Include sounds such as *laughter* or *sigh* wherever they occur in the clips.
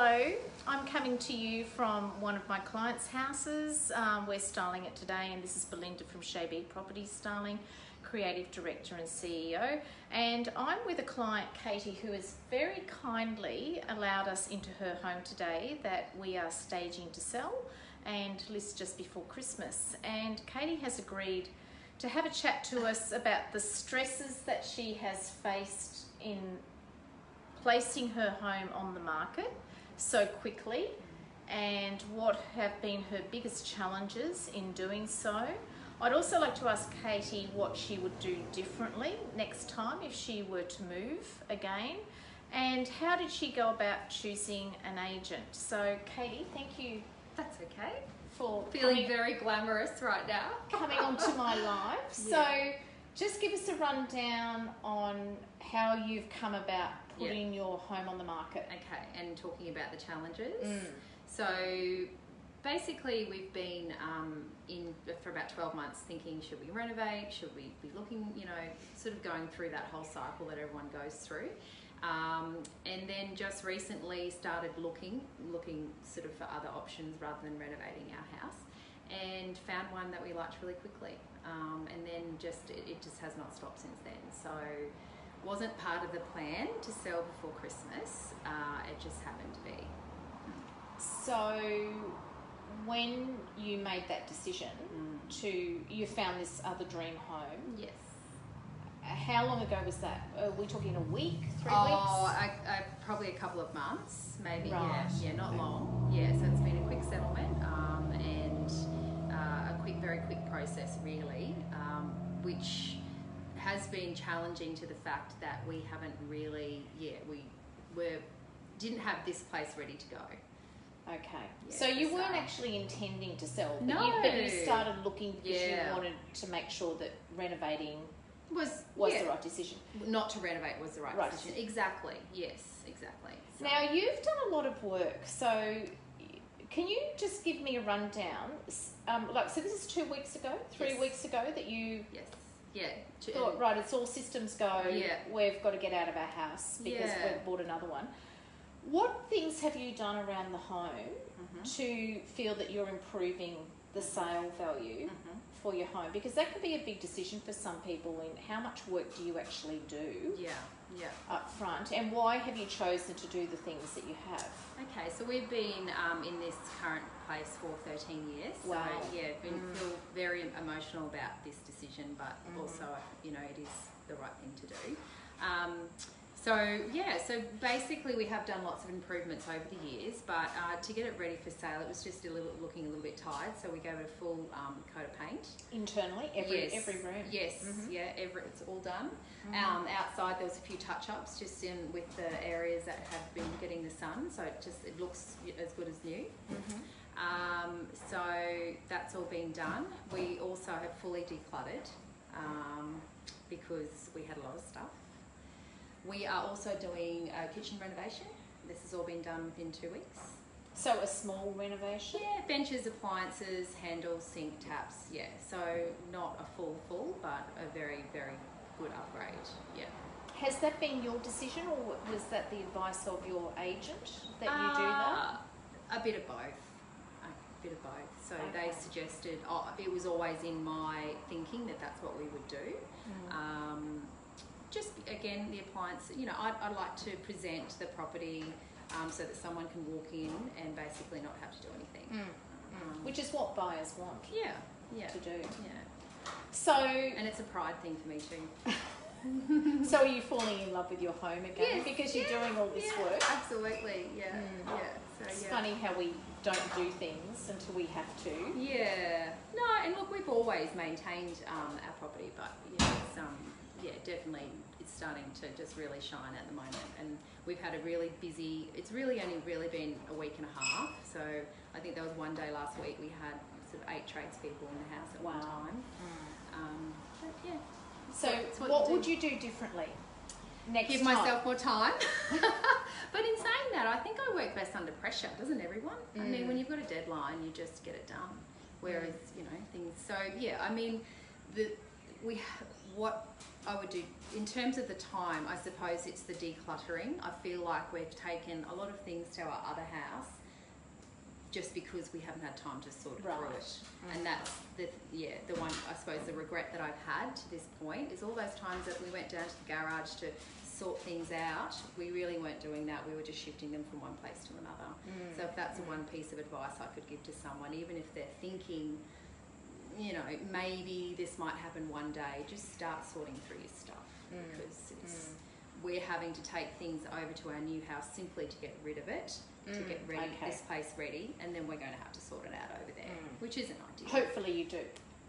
Hello, I'm coming to you from one of my clients' houses. Um, we're styling it today, and this is Belinda from Chez B Property Styling, Creative Director and CEO. And I'm with a client, Katie, who has very kindly allowed us into her home today that we are staging to sell and list just before Christmas. And Katie has agreed to have a chat to us about the stresses that she has faced in placing her home on the market so quickly and what have been her biggest challenges in doing so. I'd also like to ask Katie what she would do differently next time if she were to move again and how did she go about choosing an agent. So Katie, thank you That's okay. for Feeling coming, very glamorous right now. coming onto my live. *laughs* So just give us a rundown on how you've come about putting your home on the market. Okay, and talking about the challenges. Mm. So basically, we've been um, in for about 12 months thinking should we renovate? Should we be looking, you know, sort of going through that whole cycle that everyone goes through. Um, and then just recently started looking, looking sort of for other options rather than renovating our house, and found one that we liked really quickly. Um, and then just it, it just has not stopped since then. So wasn't part of the plan to sell before Christmas. Uh, it just happened to be. So, when you made that decision Mm. to, you found this other dream home. Yes. How long ago was that? Are we talking a week, three oh, weeks? I, I, probably a couple of months, maybe. Right. Yeah, yeah, not long. Yeah, so it's been a quick settlement um, and uh, a quick, very quick process, really, um, which has been challenging to the fact that we haven't really, yeah, we were didn't have this place ready to go. Okay. Yeah, so you weren't actually intending to sell, but, No. you, but you started looking because Yeah. you wanted to make sure that renovating Was was yeah, the right decision. not to renovate was the right, Right. decision. Exactly. Yes. Exactly. So- Now you've done a lot of work, so can you just give me a rundown? S- Um, like, so this is two weeks ago, three Yes. weeks ago that you yes. Yeah. to- thought, right, it's all systems go. Yeah. We've got to get out of our house because Yeah. we've bought another one. What things have you done around the home Mhm. to feel that you're improving the sale value Mhm. For your home? Because that can be a big decision for some people in how much work do you actually do Yeah. Yeah. up front and why have you chosen to do the things that you have? Okay, so we've been um, in this current place for 13 years. Wow. So, yeah, been Mm. feel very emotional about this decision, but Mhm. also, you know, it is the right thing to do. Um, so, yeah, so basically we have done lots of improvements over the years, but uh, to get it ready for sale, it was just a little looking a little bit tired, so we gave it a full um, coat of paint. Internally, every yes. every room. Yes, Mhm. yeah, every, it's all done. Mhm. Um, outside there was a few touch-ups just in with the areas that have been getting the sun, so it just it looks as good as new. Mhm. Um, so that's all been done. We also have fully decluttered um, because we had a lot of stuff. We are also doing a kitchen renovation. This has all been done within two weeks. So a small renovation. Yeah, benches, appliances, handles, sink, taps. Yeah, so not a full full, but a very very good upgrade. Yeah. Has that been your decision, or was that the advice of your agent that you do that? Uh, A bit of both. A bit of both. So Okay. they suggested, oh, it was always in my thinking that that's what we would do. Mm. Um, just again, the appliance, you know, I'd, I'd like to present the property um, so that someone can walk in and basically not have to do anything. Mm. Um, Which is what buyers want yeah, yeah, to do. yeah. So, And it's a pride thing for me too. *laughs* so are you falling in love with your home again Yes, because you're yeah, doing all this yeah, work? Absolutely, yeah, Mm. yeah. So, It's yeah. funny how we don't do things until we have to. Yeah. No, and look, we've always maintained um, our property, but yeah, it's um, yeah, definitely it's starting to just really shine at the moment. And we've had a really busy. It's really only really been a week and a half. So I think there was one day last week we had sort of eight tradespeople in the house at one Wow. time. Um, but yeah. So, what, what would you do differently next Give time? myself more time. *laughs* *laughs* but in saying that, I think I work best under pressure, doesn't everyone? I mean, Mm. when you've got a deadline, you just get it done. Whereas, you know, things. So yeah, I mean, the we what I would do in terms of the time. I suppose it's the decluttering. I feel like we've taken a lot of things to our other house just because we haven't had time to sort Right. through it. And that's the yeah the one I suppose the regret that I've had to this point is all those times that we went down to the garage to sort things out. We really weren't doing that. We were just shifting them from one place to another. Mm. So if that's the one piece of advice I could give to someone, even if they're thinking, you know, maybe this might happen one day, just start sorting through your stuff Mm. because it's, we're having to take things over to our new house simply to get rid of it, to Mm, get ready, okay. this place ready, and then we're going to have to sort it out over there, Mm. which isn't ideal. Hopefully you do.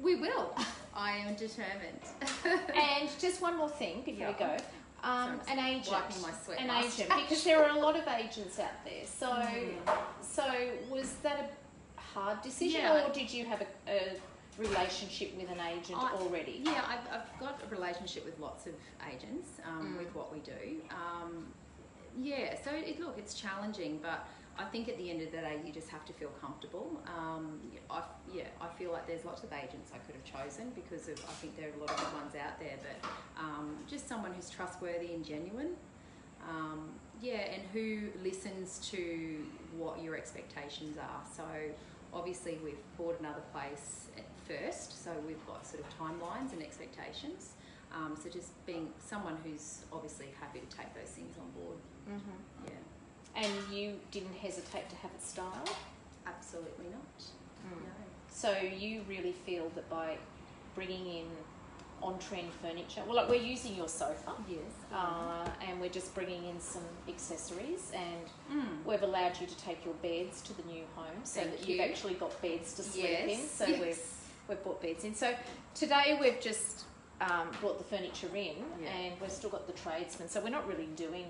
We will. *laughs* I am determined. *laughs* And just one more thing before we go. Um, Sorry, an agent. my sweat An agent, because there are a lot of agents out there. So, Mm. so was that a hard decision, Yeah. or did you have a, a relationship with an agent I- already? Yeah, I've, I've got a relationship with lots of agents um, Mm. with what we do. Um, yeah, so it, look, it's challenging, but I think at the end of the day, you just have to feel comfortable. Um, I, yeah, I feel like there's lots of agents I could have chosen because of, I think there are a lot of good ones out there, but um, just someone who's trustworthy and genuine. Um, yeah, and who listens to what your expectations are. So obviously we've bought another place at first, so we've got sort of timelines and expectations. Um, so just being someone who's obviously happy to take those things on board. hmm Yeah, And you didn't hesitate to have it styled? absolutely not. Mm. No. So you really feel that by bringing in on-trend furniture, well, like we're using your sofa, Yes. uh, and we're just bringing in some accessories, and Mm. we've allowed you to take your beds to the new home, so Thank that you've you. actually got beds to sleep in. Yes. So yes. we've we've brought beds in. So today we've just um, brought the furniture in, Yeah. and we've still got the tradesmen. So we're not really doing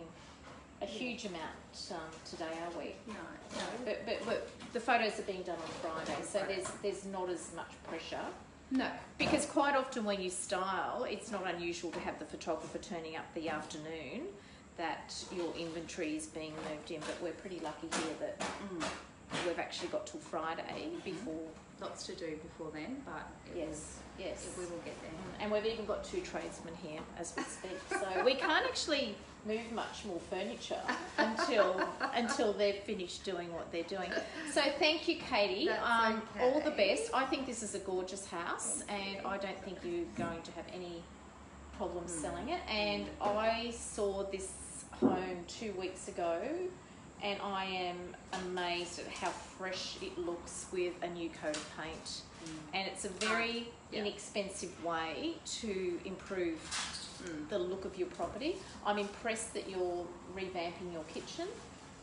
a Yeah. huge amount um, today, are we? no, no. But, but, but the photos are being done on Friday, so there's there's not as much pressure. No. Because quite often when you style, it's not unusual to have the photographer turning up the afternoon that your inventory is being moved in, but we're pretty lucky here that Mm. we've actually got till Friday before. Lots to do before then, but Yes, yes. it, we will get there. And we've even got two tradesmen here as we speak, so we can't actually move much more furniture *laughs* until until they're finished doing what they're doing. So thank you, Katie. Um, All the best. I think this is a gorgeous house, and. I don't think you're going to have any problems Mm. selling it. And I saw this home two weeks ago, and I am amazed at how fresh it looks with a new coat of paint and it's a very Yeah. inexpensive way to improve Mm. the look of your property. I'm impressed that you're revamping your kitchen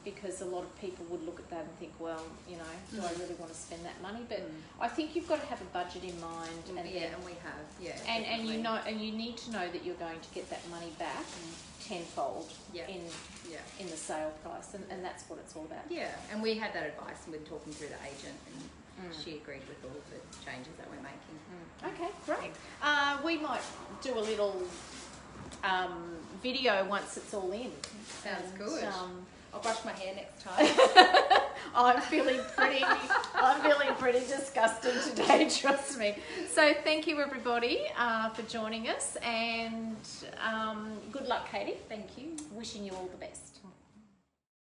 because a lot of people would look at that and think, well, you know, do I Mm. really want to spend that money? But Mm. I think you've got to have a budget in mind, and yeah, then- and we have, yeah. and and you know, and you need to know that you're going to get that money back tenfold Yeah. in Yeah. in the sale price, and, and that's what it's all about. Yeah, and we had that advice and we're talking through the agent, and Mm. she agreed with all of the changes that we're making. Mm. Okay, great. Uh, we might do a little um, video once it's all in. Sounds And, good. Um, I'll brush my hair next time. *laughs* I'm feeling pretty. I'm feeling pretty disgusting today. *laughs* Trust me. So thank you everybody uh, for joining us, and um, good luck, Katie. Thank you. Wishing you all the best.